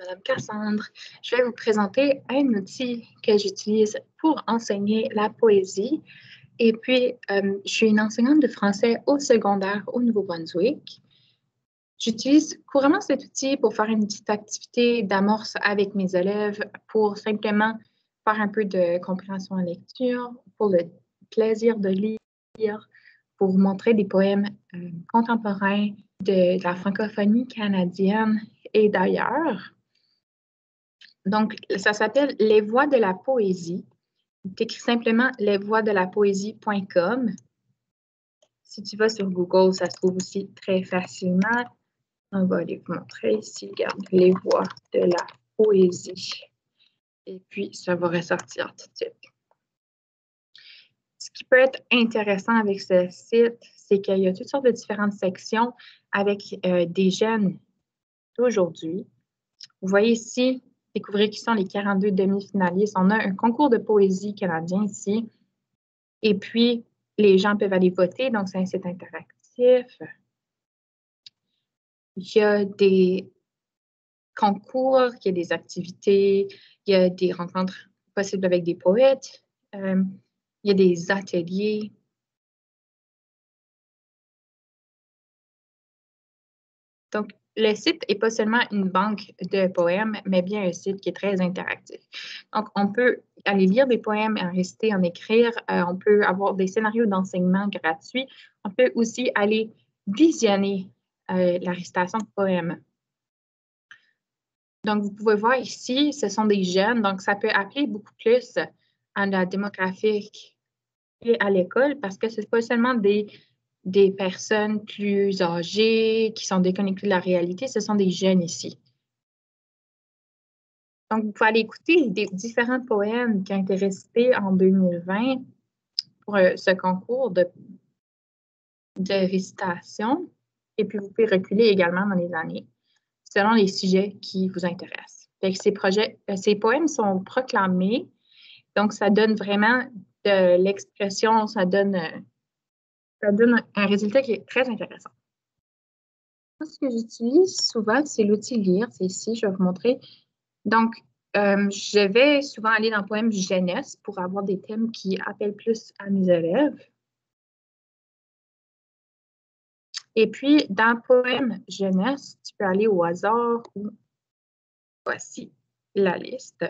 Madame Cassandre. Je vais vous présenter un outil que j'utilise pour enseigner la poésie. Et puis, euh, je suis une enseignante de français au secondaire au Nouveau-Brunswick. J'utilise couramment cet outil pour faire une petite activité d'amorce avec mes élèves pour simplement faire un peu de compréhension en lecture, pour le plaisir de lire, pour montrer des poèmes euh, contemporains de, la francophonie canadienne et d'ailleurs. Donc, ça s'appelle Les Voix de la poésie. Tu écris simplement lesvoixdelapoésie.com. Si tu vas sur Google, ça se trouve aussi très facilement. On va aller vous montrer ici, regarde, les voix de la poésie. Et puis, ça va ressortir tout de suite. Ce qui peut être intéressant avec ce site, c'est qu'il y a toutes sortes de différentes sections avec euh, des jeunes d'aujourd'hui. Vous voyez ici, découvrir qui sont les 42 demi-finalistes. On a un concours de poésie canadien ici. Et puis, les gens peuvent aller voter, donc c'est un site interactif. Il y a des concours, il y a des activités, il y a des rencontres possibles avec des poètes, euh, il y a des ateliers. Donc, le site n'est pas seulement une banque de poèmes, mais bien un site qui est très interactif. Donc, on peut aller lire des poèmes, en réciter, en écrire. Euh, on peut avoir des scénarios d'enseignement gratuits. On peut aussi aller visionner euh, la récitation de poèmes. Donc, vous pouvez voir ici, ce sont des jeunes, donc ça peut appeler beaucoup plus à la démographique et à l'école parce que ce n'est pas seulement des des personnes plus âgées qui sont déconnectées de la réalité, ce sont des jeunes ici. Donc, vous pouvez aller écouter des différents poèmes qui ont été récités en 2020 pour euh, ce concours de, de récitation. Et puis, vous pouvez reculer également dans les années selon les sujets qui vous intéressent. euh, ces poèmes sont proclamés, donc ça donne vraiment de l'expression, ça donne euh, ça donne un résultat qui est très intéressant. Ce que j'utilise souvent, c'est l'outil lire. C'est ici, je vais vous montrer. Donc, euh, je vais souvent aller dans Poème jeunesse pour avoir des thèmes qui appellent plus à mes élèves. Et puis, dans Poème jeunesse, tu peux aller au hasard ou voici la liste.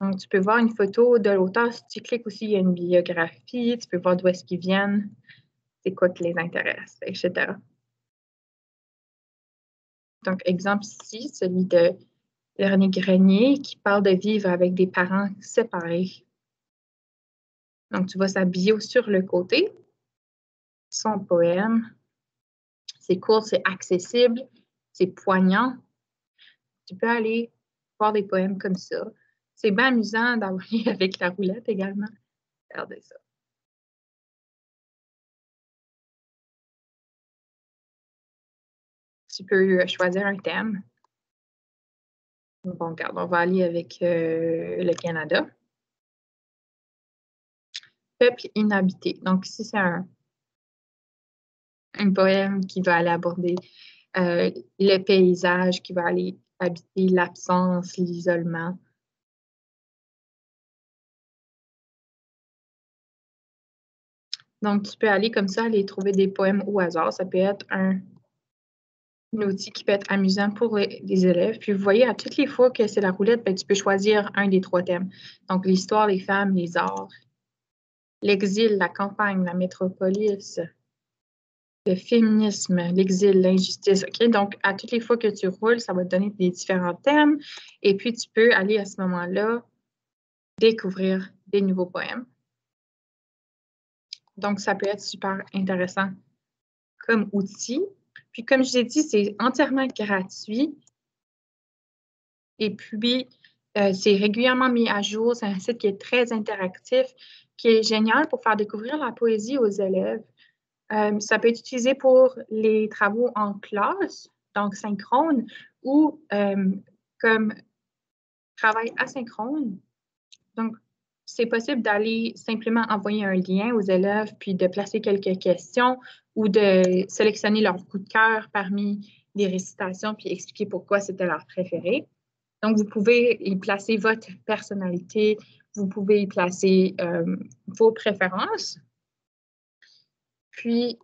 Donc, tu peux voir une photo de l'auteur. Si tu cliques aussi, il y a une biographie. Tu peux voir d'où est-ce qu'ils viennent, c'est quoi qui les intéresse, etc. Donc, exemple ici, celui de René Grenier qui parle de vivre avec des parents séparés. Donc, tu vois sa bio sur le côté, son poème. C'est court, c'est accessible, c'est poignant. Tu peux aller voir des poèmes comme ça. C'est bien amusant d'envoyer avec la roulette également. Regardez ça. Tu peux euh, choisir un thème. Bon, regarde, on va aller avec euh, le Canada. Peuple inhabité. Donc, ici, c'est un, un, poème qui va aller aborder euh, le paysage, qui va aller habiter l'absence, l'isolement. Donc, tu peux aller comme ça, aller trouver des poèmes au hasard. Ça peut être un, outil qui peut être amusant pour les, élèves. Puis, vous voyez, à toutes les fois que c'est la roulette, ben, tu peux choisir un des trois thèmes. Donc, l'histoire, les femmes, les arts, l'exil, la campagne, la métropolis, le féminisme, l'exil, l'injustice. Donc, à toutes les fois que tu roules, ça va te donner des différents thèmes. Et puis, tu peux aller à ce moment-là découvrir des nouveaux poèmes. Donc, ça peut être super intéressant comme outil. Puis, comme je l'ai dit, c'est entièrement gratuit. Et puis, euh, c'est régulièrement mis à jour. C'est un site qui est très interactif, qui est génial pour faire découvrir la poésie aux élèves. Euh, ça peut être utilisé pour les travaux en classe, donc synchrone, ou euh, comme travail asynchrone. C'est possible d'aller simplement envoyer un lien aux élèves, puis de placer quelques questions ou de sélectionner leur coup de cœur parmi les récitations, puis expliquer pourquoi c'était leur préféré. Donc, vous pouvez y placer votre personnalité, vous pouvez y placer euh, vos préférences. Puis,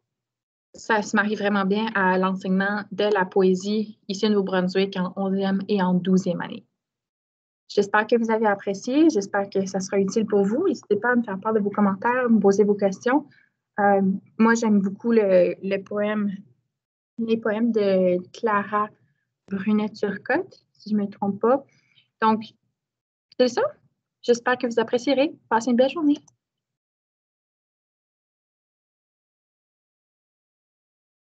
ça se marie vraiment bien à l'enseignement de la poésie ici au Nouveau-Brunswick en 11e et en 12e année. J'espère que vous avez apprécié. J'espère que ça sera utile pour vous. N'hésitez pas à me faire part de vos commentaires, me poser vos questions. Euh, moi, j'aime beaucoup le, poème, les poèmes de Clara Brunet-Turcotte, si je ne me trompe pas. Donc, c'est ça. J'espère que vous apprécierez. Passez une belle journée.